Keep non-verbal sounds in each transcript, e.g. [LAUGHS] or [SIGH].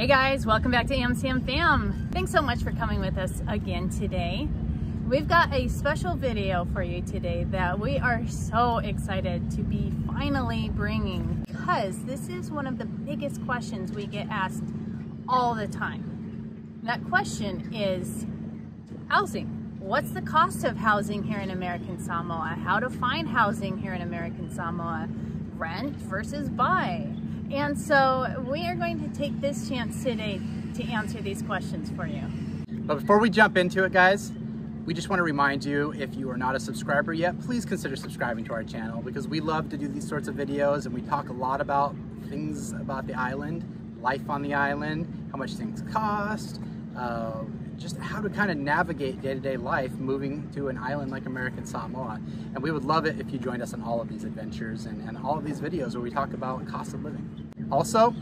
Hey guys, welcome back to AmSam Fam. Thanks so much for coming with us again today. We've got a special video for you today that we are so excited to be finally bringing because this is one of the biggest questions we get asked all the time. That question is housing. What's the cost of housing here in American Samoa? How to find housing here in American Samoa? Rent versus buy and so we are going to take this chance today to answer these questions for you. But before we jump into it, guys, we just want to remind you, if you are not a subscriber yet, please consider subscribing to our channel because we love to do these sorts of videos and we talk a lot about things about the island, life on the island, how much things cost, uh, just how to kind of navigate day-to-day -day life moving to an island like American Samoa. And we would love it if you joined us on all of these adventures and, and all of these videos where we talk about cost of living. Also,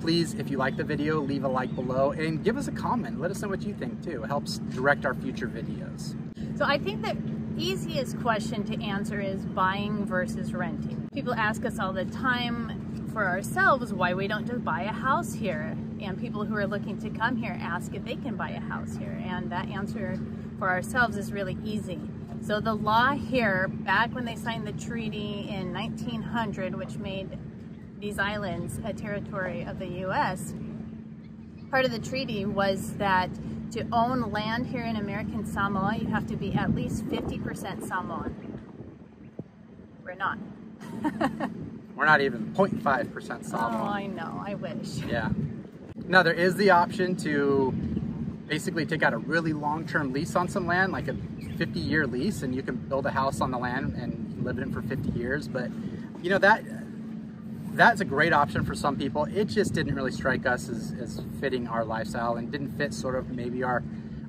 please, if you like the video, leave a like below and give us a comment. Let us know what you think too. It helps direct our future videos. So I think the easiest question to answer is buying versus renting. People ask us all the time for ourselves why we don't just buy a house here. And people who are looking to come here ask if they can buy a house here. And that answer for ourselves is really easy. So the law here, back when they signed the treaty in 1900, which made these islands a territory of the U.S., part of the treaty was that to own land here in American Samoa, you have to be at least 50% Samoan. We're not. [LAUGHS] We're not even 0.5% Samoan. Oh, I know. I wish. Yeah. Now, there is the option to basically take out a really long-term lease on some land, like a 50-year lease, and you can build a house on the land and live in it for 50 years. But, you know, that that's a great option for some people. It just didn't really strike us as, as fitting our lifestyle and didn't fit sort of maybe our,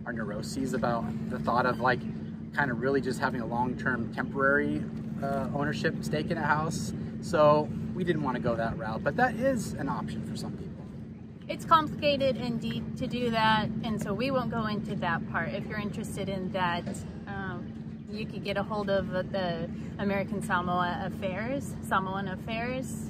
our neuroses about the thought of like kind of really just having a long-term temporary uh, ownership stake in a house. So we didn't want to go that route, but that is an option for some people. It's complicated indeed to do that, and so we won't go into that part. If you're interested in that, um, you could get a hold of the American Samoa Affairs, Samoan Affairs,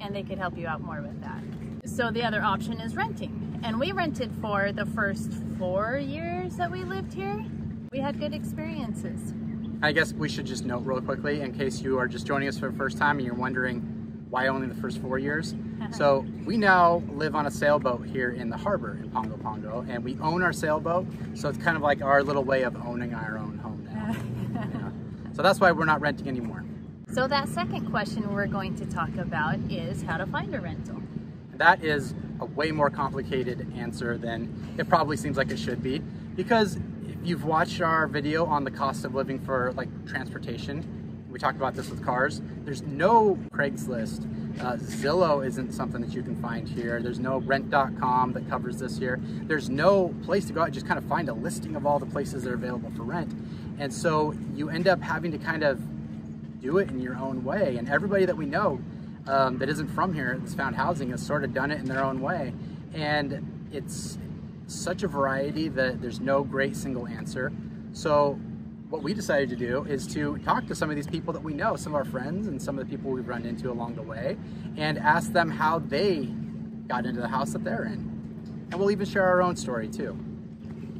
and they could help you out more with that. So the other option is renting. And we rented for the first four years that we lived here. We had good experiences. I guess we should just note real quickly in case you are just joining us for the first time and you're wondering why only the first four years. [LAUGHS] so we now live on a sailboat here in the harbor in Pago Pago, and we own our sailboat. So it's kind of like our little way of owning our own home now. [LAUGHS] yeah. So that's why we're not renting anymore. So that second question we're going to talk about is how to find a rental. That is a way more complicated answer than it probably seems like it should be because if you've watched our video on the cost of living for like transportation, we talked about this with cars, there's no Craigslist. Uh, Zillow isn't something that you can find here. There's no rent.com that covers this here. There's no place to go out and just kind of find a listing of all the places that are available for rent. And so you end up having to kind of do it in your own way. And everybody that we know um, that isn't from here that's found housing has sort of done it in their own way. And it's such a variety that there's no great single answer. So what we decided to do is to talk to some of these people that we know, some of our friends and some of the people we've run into along the way, and ask them how they got into the house that they're in. And we'll even share our own story too.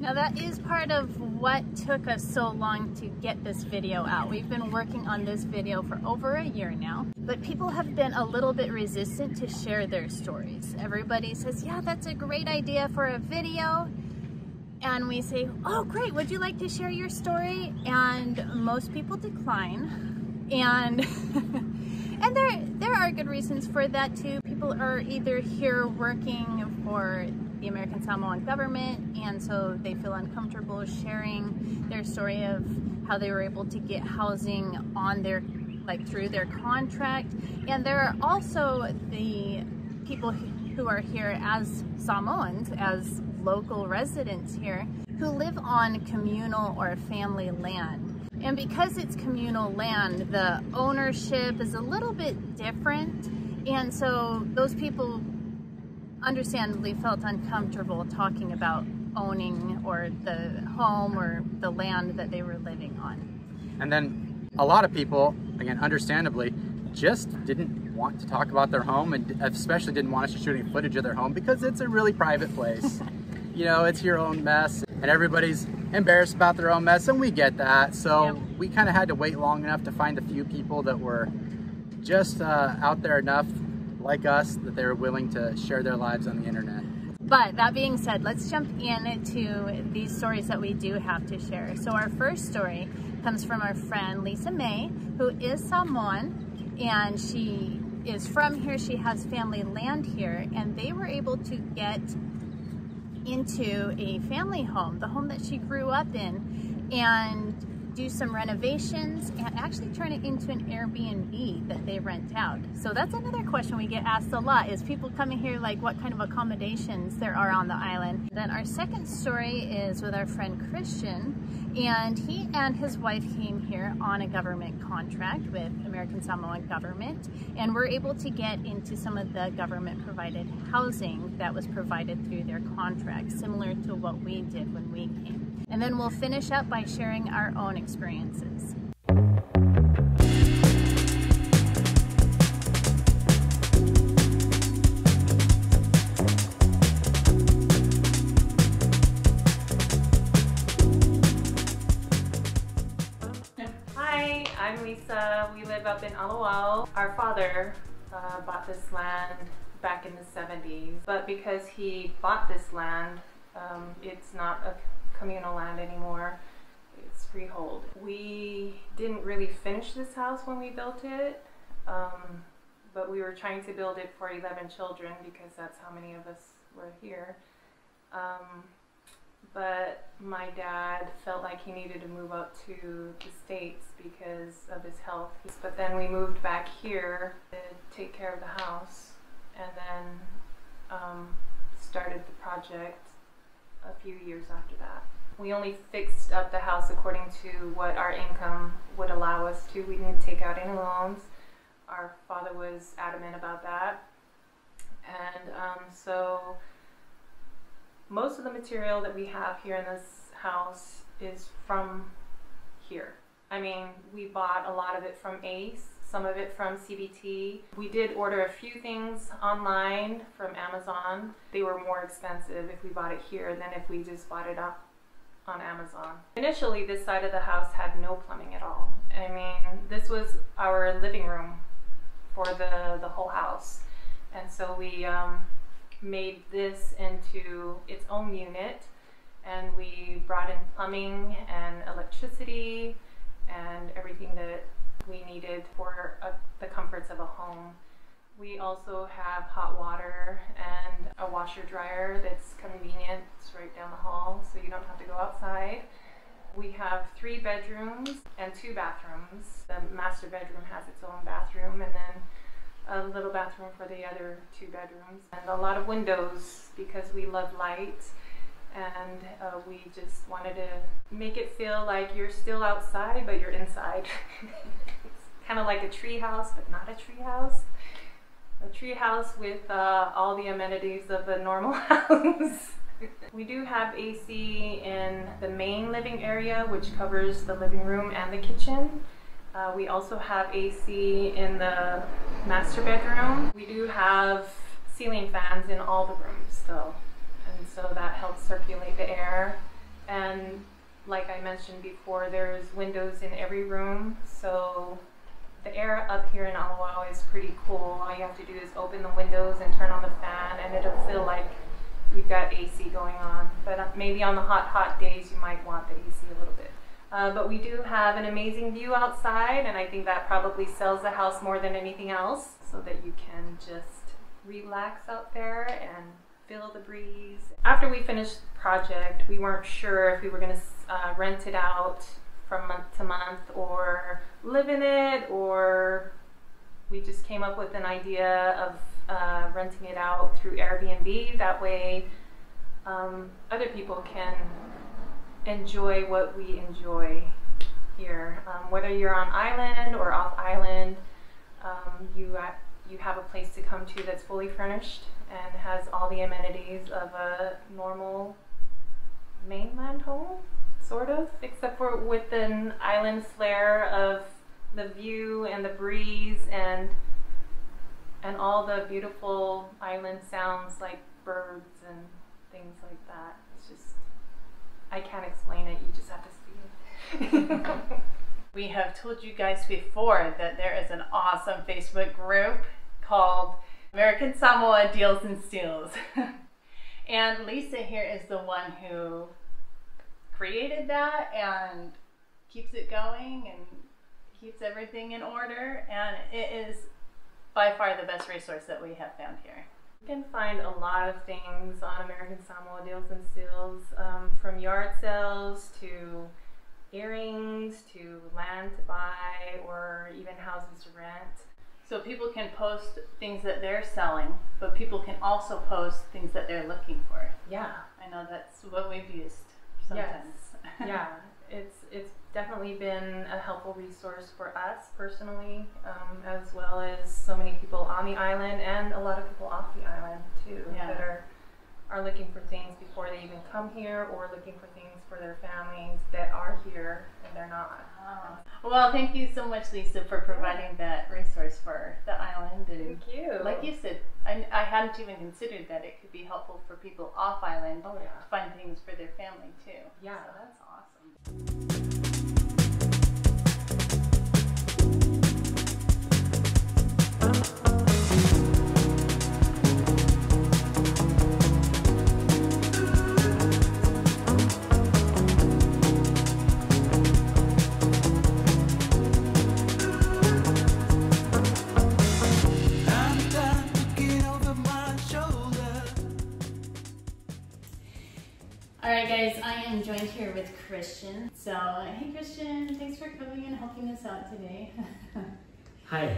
Now that is part of what took us so long to get this video out. We've been working on this video for over a year now, but people have been a little bit resistant to share their stories. Everybody says, yeah, that's a great idea for a video. And we say, oh great, would you like to share your story? And most people decline. And [LAUGHS] and there there are good reasons for that too. People are either here working for the American Samoan government, and so they feel uncomfortable sharing their story of how they were able to get housing on their, like through their contract. And there are also the people who are here as Samoans, as local residents here, who live on communal or family land. And because it's communal land, the ownership is a little bit different. And so those people understandably felt uncomfortable talking about owning or the home or the land that they were living on. And then a lot of people, again, understandably, just didn't want to talk about their home and especially didn't want us to shoot any footage of their home because it's a really private place. [LAUGHS] you know, it's your own mess and everybody's embarrassed about their own mess and we get that. So yep. we kind of had to wait long enough to find a few people that were just uh, out there enough like us that they were willing to share their lives on the internet. But that being said, let's jump into these stories that we do have to share. So our first story comes from our friend Lisa May, who is Samoan, and she is from here. She has family land here, and they were able to get into a family home, the home that she grew up in, and do some renovations and actually turn it into an Airbnb that they rent out. So that's another question we get asked a lot is people coming here like what kind of accommodations there are on the island. Then our second story is with our friend Christian and he and his wife came here on a government contract with American Samoan government and were able to get into some of the government provided housing that was provided through their contract, similar to what we did when we came. And then we'll finish up by sharing our own experiences. Hi, I'm Lisa. We live up in Aoloau. Our father uh, bought this land back in the 70s, but because he bought this land, um, it's not a communal land anymore. It's freehold. We didn't really finish this house when we built it, um, but we were trying to build it for 11 children because that's how many of us were here. Um, but my dad felt like he needed to move up to the States because of his health. But then we moved back here to take care of the house and then um, started the project a few years after that. We only fixed up the house according to what our income would allow us to. We didn't take out any loans. Our father was adamant about that. And um, so most of the material that we have here in this house is from here. I mean, we bought a lot of it from Ace some of it from CBT. We did order a few things online from Amazon. They were more expensive if we bought it here than if we just bought it up on Amazon. Initially, this side of the house had no plumbing at all. I mean, this was our living room for the, the whole house. And so we um, made this into its own unit and we brought in plumbing and electricity and everything that we needed for a, the comforts of a home. We also have hot water and a washer dryer that's convenient. It's right down the hall, so you don't have to go outside. We have three bedrooms and two bathrooms. The master bedroom has its own bathroom and then a little bathroom for the other two bedrooms. And a lot of windows because we love light and uh, we just wanted to make it feel like you're still outside but you're inside. [LAUGHS] kind of like a tree house, but not a tree house. A tree house with uh, all the amenities of a normal [LAUGHS] house. we do have AC in the main living area, which covers the living room and the kitchen. Uh, we also have AC in the master bedroom. We do have ceiling fans in all the rooms though, and so that helps circulate the air. And like I mentioned before, there's windows in every room, so the air up here in Aoloau is pretty cool. All you have to do is open the windows and turn on the fan and it'll feel like you've got AC going on. But uh, maybe on the hot, hot days you might want the AC a little bit. Uh, but we do have an amazing view outside and I think that probably sells the house more than anything else so that you can just relax out there and feel the breeze. After we finished the project, we weren't sure if we were going to uh, rent it out from month to month or live in it or we just came up with an idea of uh, renting it out through Airbnb. That way um, other people can enjoy what we enjoy here. Um, whether you're on island or off island, um, you, you have a place to come to that's fully furnished and has all the amenities of a normal mainland home sort of, except for with an island flair of the view and the breeze and and all the beautiful island sounds like birds and things like that. It's just, I can't explain it. You just have to see it. [LAUGHS] we have told you guys before that there is an awesome Facebook group called American Samoa Deals and Steals. [LAUGHS] and Lisa here is the one who created that and keeps it going and keeps everything in order. And it is by far the best resource that we have found here. You can find a lot of things on American Samoa Deals and Steals, um, from yard sales to earrings to land to buy or even houses to rent. So people can post things that they're selling, but people can also post things that they're looking for. Yeah. I know that's what we've used sometimes. Yes. [LAUGHS] yeah, it's it's definitely been a helpful resource for us personally, um, as well as so many people on the island and a lot of people off the island too Yeah. that are are looking for things before they even come here or looking for things for their families that are here and they're not. Oh. Well, thank you so much, Lisa, for providing that resource for the island. And Thank you. like you said, I, I hadn't even considered that it could be helpful for people off island Oh to find things for their family too. Yeah. So that's awesome. I'm All right, guys, I am joined here with Christian. So, hey, Christian, thanks for coming and helping us out today. [LAUGHS] Hi,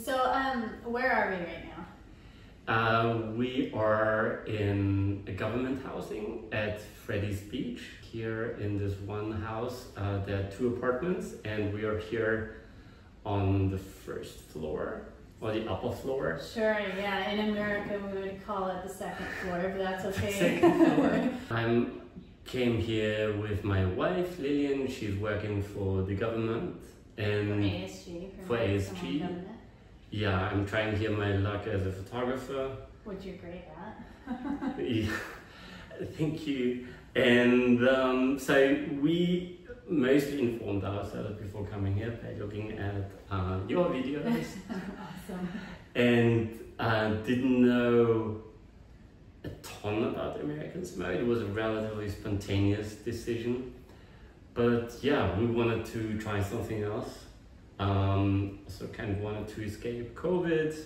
so, um, where are we right now? uh, we are in a government housing at Freddy's Beach. Here in this one house, uh, there are two apartments, and we are here on the first floor or the upper floor. Sure, yeah. In America, we would call it the second floor, but that's [LAUGHS] okay. Second floor. I came here with my wife Lillian. She's working for the government, And For ASG. For ASG. Yeah, I'm trying here my luck as a photographer. Which you're great at. Yeah, Thank you. And um, so we mostly informed ourselves before coming here by looking at uh, your videos [LAUGHS] awesome. and uh, didn't know a ton about American Samoa. It was a relatively spontaneous decision. But yeah, we wanted to try something else. Um, so kind of wanted to escape COVID.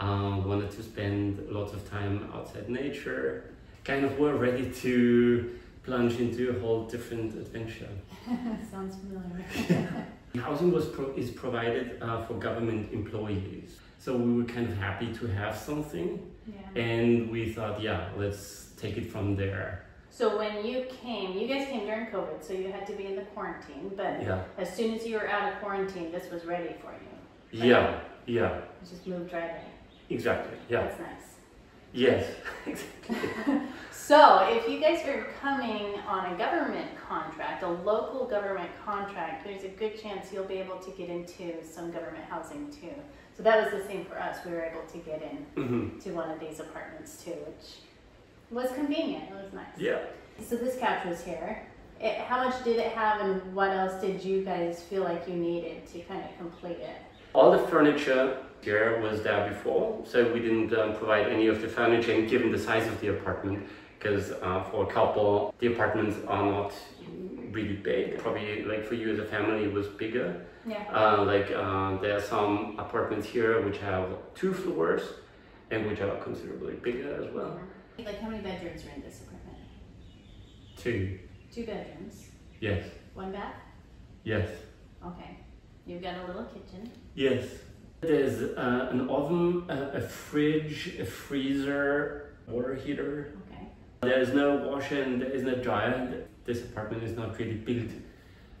Um, wanted to spend lots of time outside nature. Kind of were ready to plunge into a whole different adventure. [LAUGHS] Sounds familiar. [LAUGHS] Housing was pro- is provided uh, for government employees, so we were kind of happy to have something, yeah. and we thought, yeah, let's take it from there. So when you came, you guys came during COVID, so you had to be in the quarantine. But Yeah, as soon as you were out of quarantine, this was ready for you. yeah, yeah, You just moved right in. exactly. Yeah, That's nice. yes, [LAUGHS] exactly. [LAUGHS] So, if you guys are coming on a government contract, a local government contract, there's a good chance you'll be able to get into some government housing too. So that was the same for us. We were able to get in hmm to one of these apartments too, which was convenient. It was nice. Yeah. So this couch was here. It, how much did it have, and what else did you guys feel like you needed to kind of complete it? All the furniture here was there before, so we didn't um, provide any of the furniture. And given the size of the apartment, because uh, for a couple, the apartments are not really big. Probably like for you as a family, it was bigger. Yeah. Uh, like uh, there are some apartments here which have two floors and which are considerably bigger as well. Like how many bedrooms are in this apartment? Two. Two bedrooms. Yes. One bath. Yes. Okay. You've got a little kitchen. Yes. There's uh, an oven, a, a fridge, a freezer, water heater. Okay. There is no washer and there is no dryer. This apartment is not really built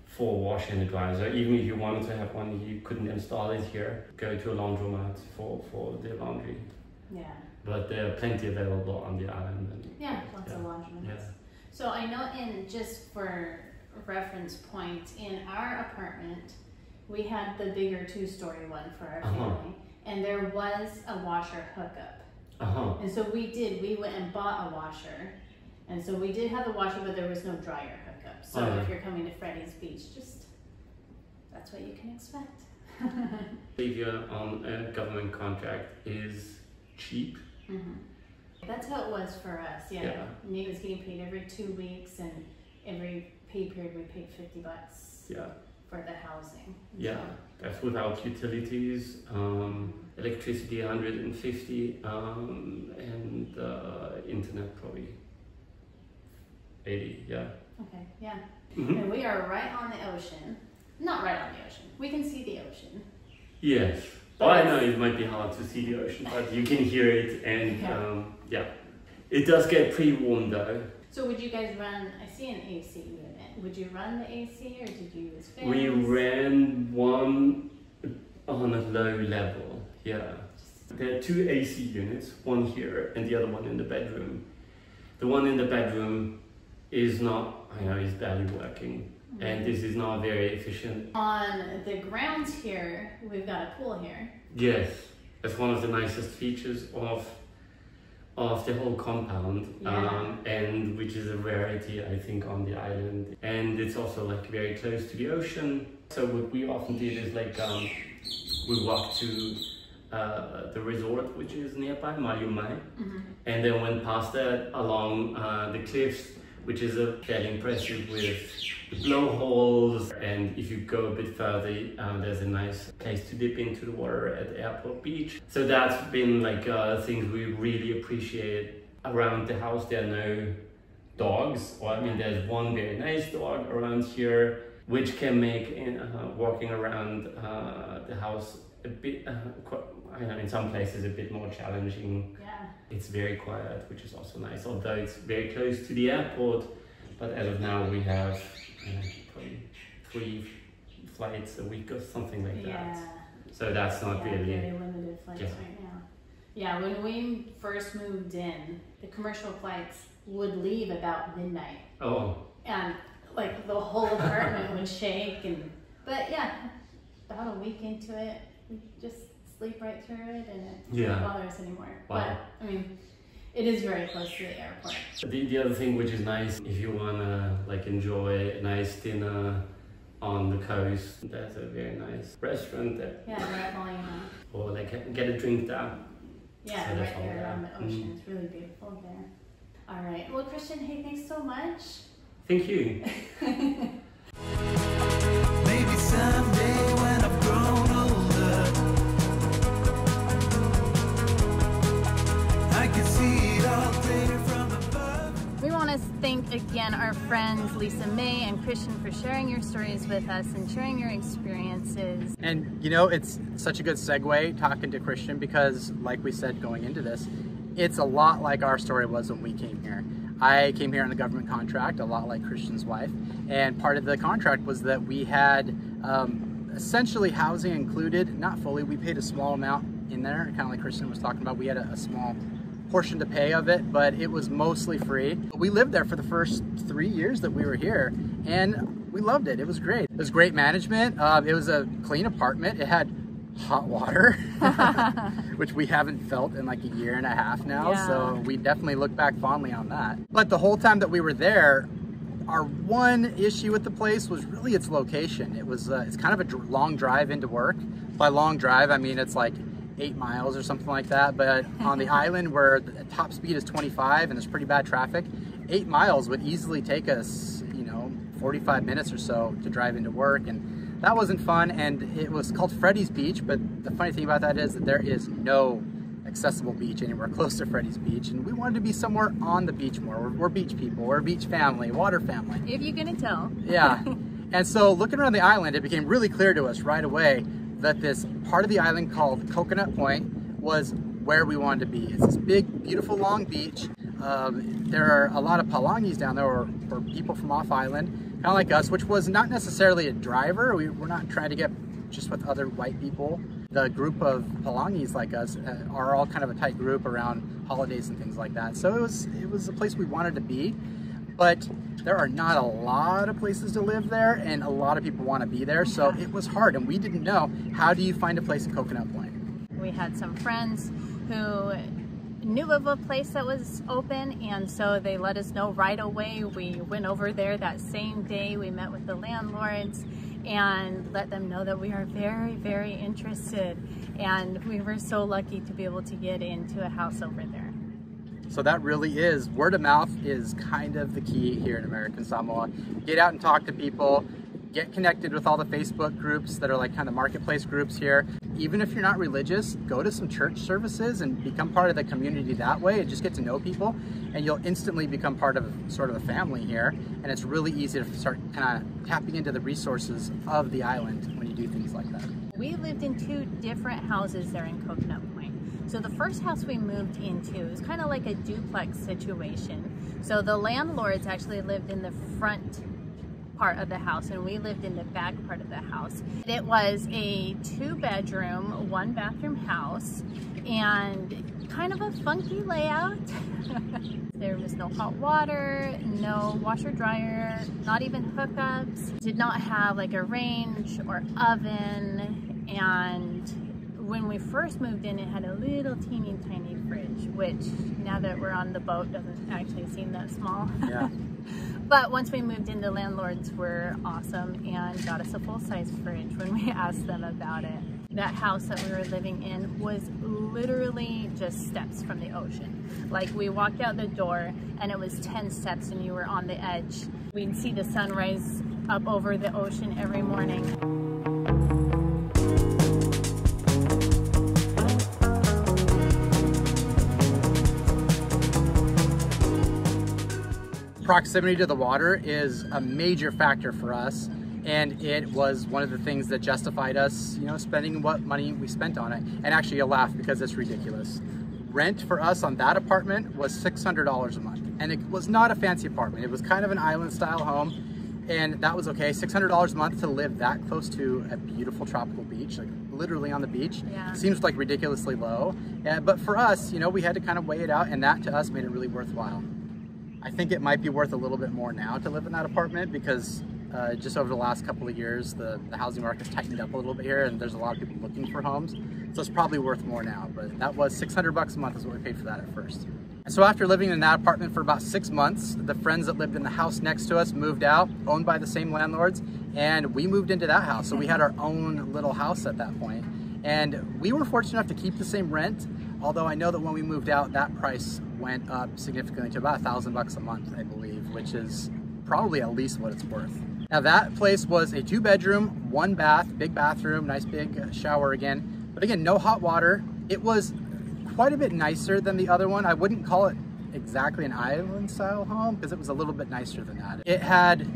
for a washer and a dryer. So even if you wanted to have one, you couldn't install it here. Go to a laundromat for, for the laundry. Yeah. But there are plenty available on the island. And, Yeah, lots of laundromats. yeah. So I know in just for reference point, in our apartment, we had the bigger two-story one for our Uh-huh. family, and there was a washer hookup. Uh-huh. And so we did, we went and bought a washer. And so we did have a washer, but there was no dryer hookup. So Oh. if you're coming to Freddy's Beach, just that's what you can expect. [LAUGHS] Behavior on a government contract is cheap. Mhm. That's how it was for us. Yeah. Yeah. Nate was getting paid every two weeks, and every pay period we paid 50 bucks Yeah. For the housing. Yeah. That's without utilities, um, electricity 150, um, and uh, internet probably 80. Yeah. Okay, yeah. Mhm. And we are right on the ocean. Not right on the ocean. We can see the ocean. Yes. Well, I know it might be hard to see the ocean, but you can hear it, and Yeah. um, yeah, it does get pretty warm though. So would you guys run? I see an AC. Would you run the AC or did you use fans? We ran one on a low level. Yeah. There are two AC units, one here and the other one in the bedroom. The one in the bedroom is not, I know, is barely working, mm-hmm. and this is not very efficient. On the grounds here, we've got a pool here. Yes, that's one of the nicest features of of the whole compound, Yeah. um, and which is a rarity, I think, on the island. And it's also like very close to the ocean. So what we often did is like um, we walked to uh, the resort, which is nearby, Maliu Mai, and then went past that along uh, the cliffs, which is a fairly impressive with blowholes. And if you go a bit further, uh, there's a nice place to dip into the water at Airport Beach. So that's been like uh, things we really appreciate around the house. There are no dogs, or I mean, there's one very nice dog around here, which can make uh, walking around uh, the house a bit, uh, quite, I know, in some places a bit more challenging. Yeah. It's very quiet, which is also nice, although it's very close to the airport. But as of now, we have uh, probably three flights a week or something like Yeah. that. So that's not yeah, really. very limited flights Yeah. right now. Yeah, when we first moved in, the commercial flights would leave about midnight, Oh, and like the whole apartment would shake. And but yeah, about a week into it, we just sleep right through it, and it Yeah. doesn't bother us anymore. Wow. But I mean, it is very close to the airport. the, the other thing which is nice if you wanna like enjoy a nice dinner on the coast, there's a very nice restaurant there, Yeah, right volume. or like get a drink there. Yeah, So that's right all there there. on the ocean. Mm. It's really beautiful there. All right. Well, Christian, hey, thanks so much. Thank you. [LAUGHS] thank again our friends Lisa May and Christian for sharing your stories with us and sharing your experiences. And you know, it's such a good segue talking to Christian because, like we said going into this, it's a lot like our story was when we came here. I came here on a government contract, a lot like Christian's wife, and part of the contract was that we had um, essentially housing included, not fully. We paid a small amount in there, kind of like Christian was talking about. We had a, a small portion to pay of it, but it was mostly free. We lived there for the first three years that we were here, and we loved it. It was great. It was great management. Uh, it was a clean apartment. It had hot water, [LAUGHS] which we haven't felt in like a year and a half now. Yeah. So we definitely look back fondly on that. But the whole time that we were there, our one issue with the place was really its location. It was uh, it's kind of a dr- long drive into work. By long drive, I mean it's like eight miles or something like that. But on the [LAUGHS] island where the top speed is 25 and there's pretty bad traffic, eight miles would easily take us, you know, 45 minutes or so to drive into work. And that wasn't fun. And it was called Freddy's Beach. But the funny thing about that is that there is no accessible beach anywhere [LAUGHS] close to Freddy's Beach. And we wanted to be somewhere on the beach more. We're, we're beach people. We're a beach family, water family. If you couldn't tell. Yeah. [LAUGHS] and so looking around the island, it became really clear to us right away that this part of the island called Coconut Point was where we wanted to be. It's this big, beautiful, long beach. Um, there are a lot of Palangis down there, or, or people from off island, kind of like us, which was not necessarily a driver. We, we're not trying to get just with other white people. The group of Palangis like us uh, are all kind of a tight group around holidays and things like that. So it was it was a place we wanted to be but there are not a lot of places to live there and a lot of people want to be there so it was hard and we didn't know how do you find a place in coconut point We had some friends who knew of a place that was open and so they let us know right away. We went over there that same day. We met with the landlords and let them know that we are very, very interested. And we were so lucky to be able to get into a house over there. So that really is, word of mouth is kind of the key here in American Samoa. Get out and talk to people, get connected with all the Facebook groups that are like kind of marketplace groups here. Even if you're not religious, go to some church services and become part of the community that way and just get to know people and you'll instantly become part of sort of a family here. And it's really easy to start kind of tapping into the resources of the island when you do things like that. We lived in two different houses there in Coconut. So the first house we moved into was kind of like a duplex situation. So the landlords actually lived in the front part of the house and we lived in the back part of the house. It was a two bedroom, one bathroom house and kind of a funky layout. [LAUGHS] there was no hot water, no washer dryer, not even hookups. Did not have like a range or oven and when we first moved in, it had a little teeny tiny fridge, which now that we're on the boat doesn't actually seem that small. Yeah. [LAUGHS] but once we moved in, the landlords were awesome and got us a full-size fridge when we [LAUGHS] asked them about it. That house that we were living in was literally just steps from the ocean. Like we walked out the door and it was 10 steps and you were on the edge. We'd see the sunrise up over the ocean every morning. Proximity to the water is a major factor for us and it was one of the things that justified us you know spending what money we spent on it. And actually you'll laugh because it's ridiculous. Rent for us on that apartment was $600 a month. And it was not a fancy apartment. It was kind of an island style home. And that was okay. $600 a month to live that close to a beautiful tropical beach like literally on the beach. Yeah. seems like ridiculously low. And, but for us you know we had to kind of weigh it out and that to us made it really worthwhile I think it might be worth a little bit more now to live in that apartment because uh, just over the last couple of years, the, the housing market's tightened up a little bit here and there's a lot of people looking for homes. So it's probably worth more now, but that was 600 bucks a month is what we paid for that at first. And so after living in that apartment for about six months, the friends that lived in the house next to us moved out, owned by the same landlords, and we moved into that house. So we had our own little house at that point. And we were fortunate enough to keep the same rent, although I know that when we moved out, that price went up significantly to about a thousand bucks a month, I believe, which is probably at least what it's worth. Now that place was a two bedroom, one bath, big bathroom, nice big shower again, but again, no hot water. It was quite a bit nicer than the other one. I wouldn't call it exactly an island style home because it was a little bit nicer than that. It had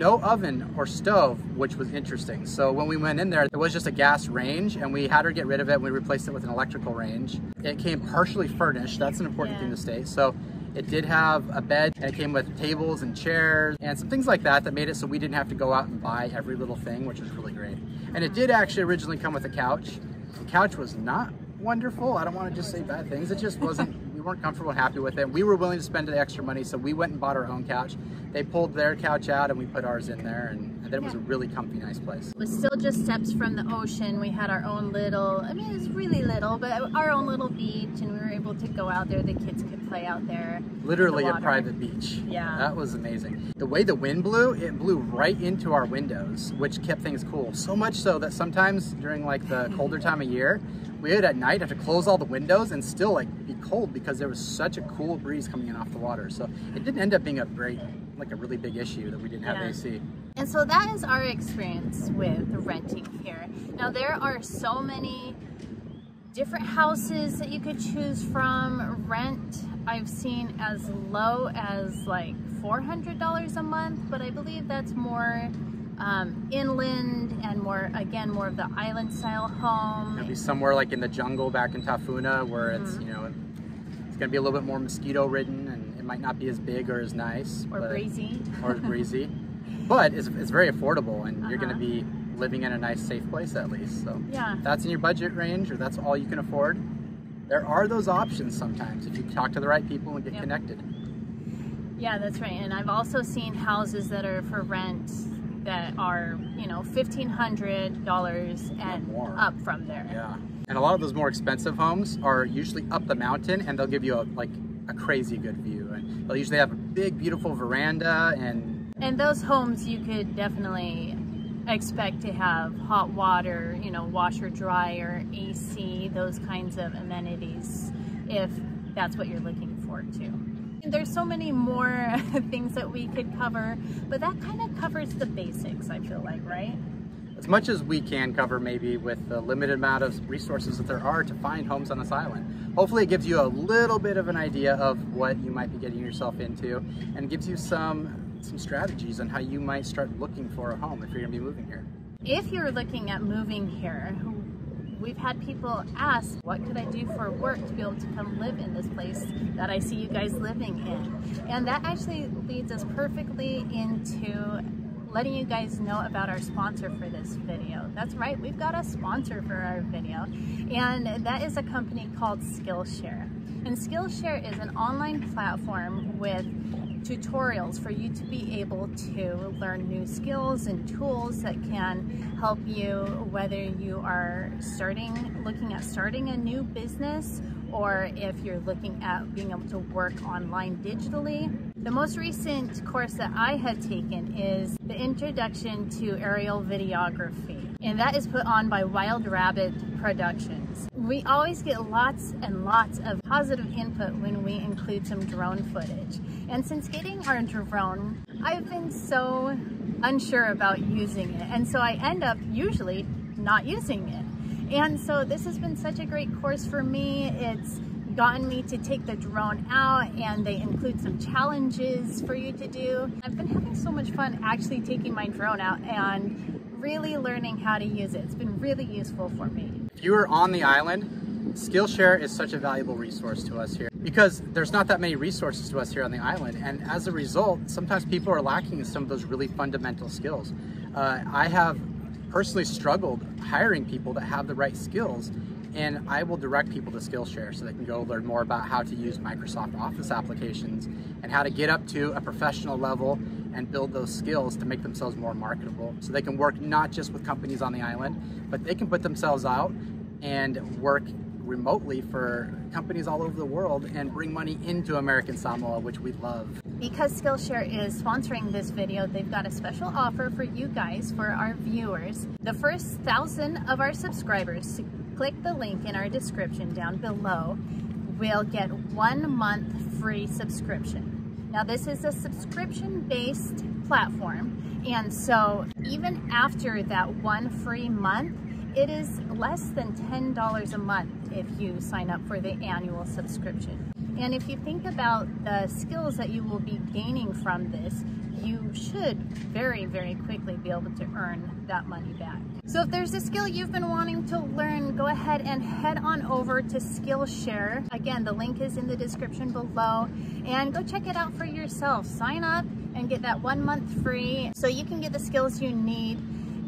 no oven or stove, which was interesting. So when we went in there, it was just a gas range and we had her get rid of it and we replaced it with an electrical range. It came partially furnished. That's an important yeah. thing to state. So it did have a bed and it came with tables and chairs and some things like that that made it so we didn't have to go out and buy every little thing, which was really great. And it did mm-hmm. actually originally come with a couch. The couch was not wonderful. I don't want to just say bad things. It just wasn't, we weren't comfortable and happy with it. We were willing to spend the extra money, so we went and bought our own couch. They pulled their couch out and we put ours in there and, and then it was a really comfy, nice place. It was still just steps from the ocean. We had our own little, I mean, it's really little, but our own little beach and we able to go out there. The kids could play out there. Literally the a private beach. Yeah. That was amazing. The way the wind blew, it blew right into our windows, which kept things cool. So much so that sometimes during like the [LAUGHS] colder time of year, we would at night have to close all the windows and still like be cold because there was such a cool breeze coming in off the water. So it didn't end up being a great, like a really big issue that we didn't have yeah. AC. And so that is our experience with the renting here. Now there are so many different houses that you could choose from. Rent I've seen as low as like $400 a month, but I believe that's more um, inland and more, again, more of the island style home. Maybe somewhere like in the jungle back in Tafuna where it's, mm -hmm. you know, it's going to be a little bit more mosquito ridden and it might not be as big or as nice. Or but, breezy. Or [LAUGHS] breezy. but it's, it's very affordable and uh -huh. you're going to be living in a nice, safe place at least. So yeah. that's in your budget range or that's all you can afford. There are those options sometimes if you talk to the right people and get yep. connected. Yeah, that's right. And I've also seen houses that are for rent that are, you know, $1,500 and up from there. Yeah. And a lot of those more expensive homes are usually up the mountain and they'll give you a, like a crazy good view. And they'll usually have a big, beautiful veranda and And those homes you could definitely expect to have hot water, you know, washer, dryer, AC, those kinds of amenities if that's what you're looking for too. There's so many more [LAUGHS] things that we could cover, but that kind of covers the basics, I feel like, right? as much as we can cover maybe with the limited amount of resources that there are to find homes on this island. Hopefully it gives you a little bit of an idea of what you might be getting yourself into and gives you some some strategies on how you might start looking for a home if you're gonna be moving here. If you're looking at moving here, we've had people ask, what could I do for work to be able to come live in this place that I see you guys living in? And that actually leads us perfectly into letting you guys know about our sponsor for this video. That's right, we've got a sponsor for our video, and that is a company called Skillshare. And Skillshare is an online platform with tutorials for you to be able to learn new skills and tools that can help you whether you are starting looking at starting a new business or if you're looking at being able to work online digitally. The most recent course that I had taken is the Introduction to Aerial Videography and that is put on by Wild Rabbit Productions. We always get lots and lots of positive input when we include some drone footage. And since getting our drone, I've been so unsure about using it. And so I end up usually not using it. And so this has been such a great course for me. It's gotten me to take the drone out and they include some challenges for you to do. I've been having so much fun actually taking my drone out and really learning how to use it. It's been really useful for me. If you are on the island, Skillshare is such a valuable resource to us here because there's not that many resources to us here on the island. And as a result, sometimes people are lacking in some of those really fundamental skills. Uh, I have personally struggled hiring people that have the right skills and I will direct people to Skillshare so they can go learn more about how to use Microsoft Office applications and how to get up to a professional level and build those skills to make themselves more marketable. So they can work not just with companies on the island, but they can put themselves out and work remotely for companies all over the world and bring money into American Samoa, which we love. Because Skillshare is sponsoring this video, they've got a special offer for you guys, for our viewers. The first thousand of our subscribers, to click the link in our description down below, will get one month free subscription. Now this is a subscription-based platform, and so even after that one free month, it is less than $10 a month if you sign up for the annual subscription. And if you think about the skills that you will be gaining from this, you should very, very quickly be able to earn that money back. So if there's a skill you've been wanting to learn, go ahead and head on over to Skillshare. Again, the link is in the description below and go check it out for yourself. Sign up and get that one month free so you can get the skills you need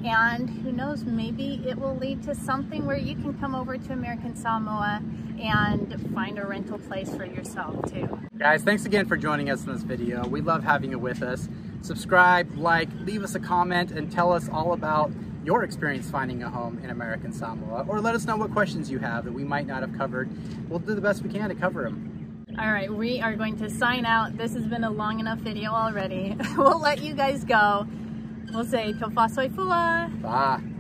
and who knows, maybe it will lead to something where you can come over to American Samoa and find a rental place for yourself too. Guys, thanks again for joining us in this video. We love having you with us. Subscribe, like, leave us a comment, and tell us all about your experience finding a home in American Samoa, or let us know what questions you have that we might not have covered. We'll do the best we can to cover them. All right, we are going to sign out. This has been a long enough video already. [LAUGHS] we'll let you guys go. We'll say, Tofa Soifua. Bye.